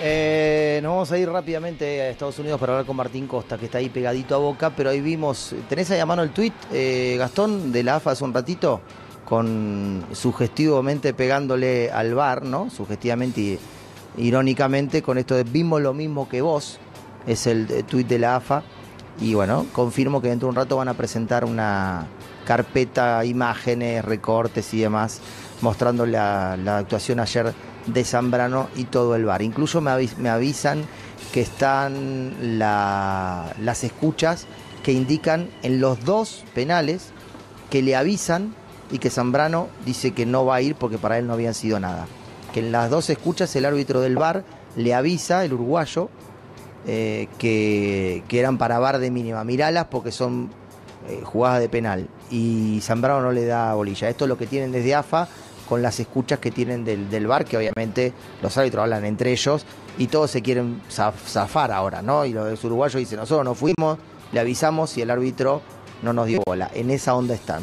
Eh, nos vamos a ir rápidamente a Estados Unidos para hablar con Martín Costa, que está ahí pegadito a boca, pero ahí vimos, ¿tenés ahí a mano el tuit, eh, Gastón, de la AFA hace un ratito? Con sugestivamente pegándole al bar, ¿no? Sugestivamente y irónicamente con esto de vimos lo mismo que vos, es el eh, tuit de la AFA, y bueno, confirmo que dentro de un rato van a presentar una carpeta, imágenes, recortes y demás, mostrando la, actuación ayer de Zambrano y todo el bar. Incluso me, avisan que están las escuchas que indican en los dos penales que le avisan y que Zambrano dice que no va a ir porque para él no habían sido nada. Que en las dos escuchas el árbitro del bar le avisa, el uruguayo, eh, que, eran para bar de mínima. Miralas porque son eh, jugadas de penal. Y Zambrano no le da bolilla. Esto es lo que tienen desde AFA con las escuchas que tienen del, bar, que obviamente los árbitros hablan entre ellos y todos se quieren zafar ahora, ¿no? Y los uruguayos dicen, nosotros no fuimos, le avisamos y el árbitro no nos dio bola. En esa onda están.